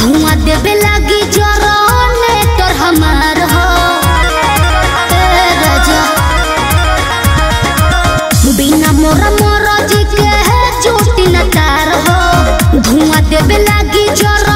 धुआँ देवे लगी जरने तोर हमार हो। बिना जी के है न तार हो। धुआँ देवे लगी जर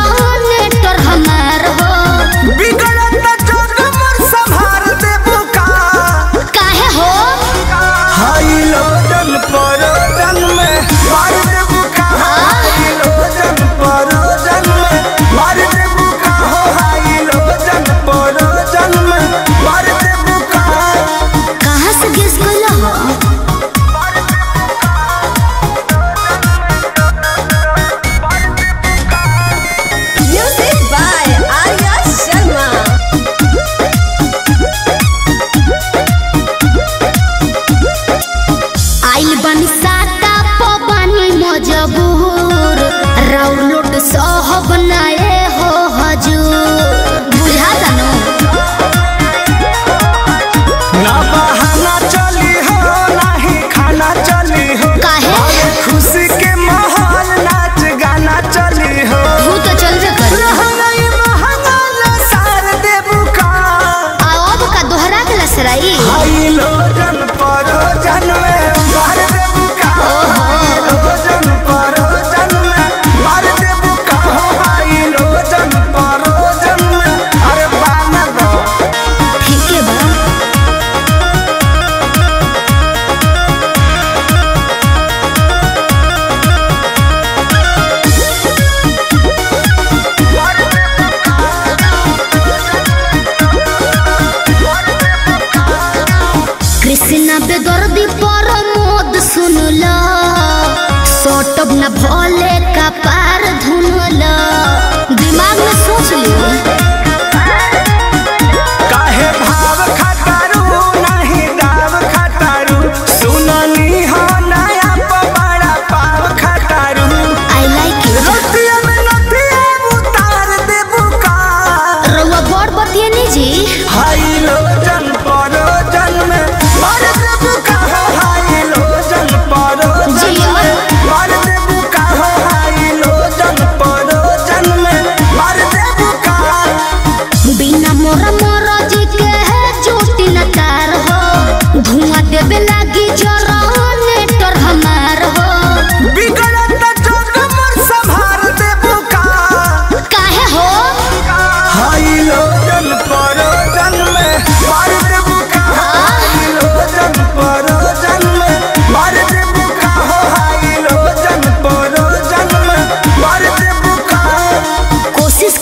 सोटब न भोले का पार धन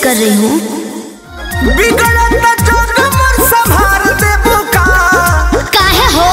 रही हूँ। संभालते जग मोर संभार देबू का काहे हो?